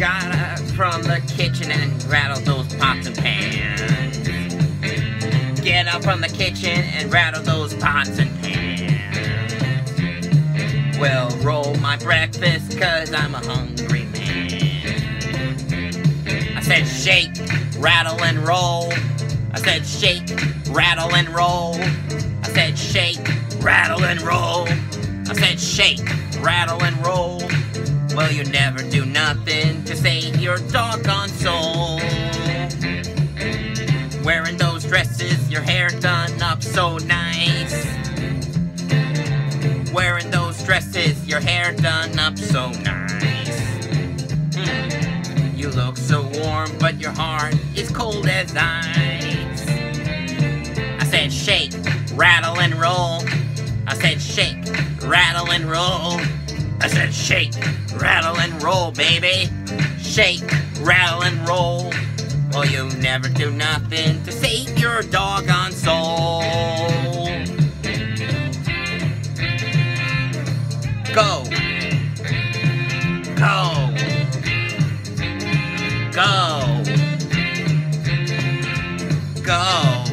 got up from the kitchen and rattle those pots and pans. Get up from the kitchen and rattle those pots and pans. Well, roll my breakfast cause I'm a hungry man. I said shake, rattle and roll. I said shake, rattle and roll. I said shake, rattle and roll. I said shake, rattle and roll. Well, you never do nothing to save your doggone soul. Wearing those dresses, your hair done up so nice. Wearing those dresses, your hair done up so nice. You look so warm, but your heart is cold as ice. I said shake, rattle and roll. I said shake, rattle and roll. Said shake, rattle and roll, baby. Shake, rattle and roll. Well, you never do nothing to save your doggone soul. Go. Go. Go. Go.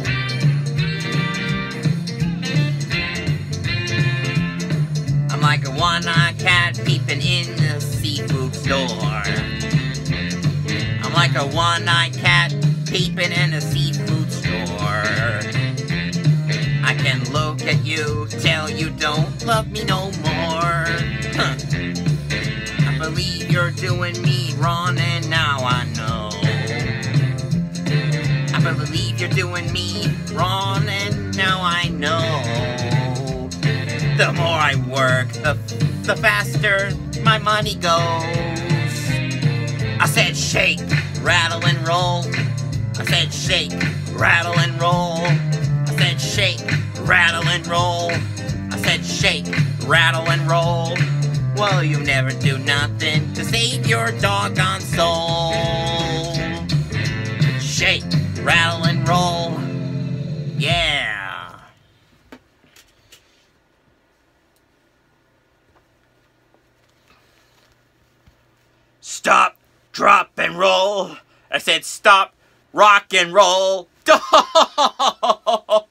I'm like a one-eyed store. I'm like a one-eyed cat peeping in a seafood store. I can look at you, tell you don't love me no more. Huh. I believe you're doing me wrong, and now I know. I believe you're doing me wrong, and now I know. The more I work, the, the faster my money goes. I said shake, rattle and roll. I said shake, rattle and roll. I said shake, rattle and roll. I said shake, rattle and roll. Well, you never do nothing to save your doggone soul. stop, drop, and roll. I said stop, rock, and roll.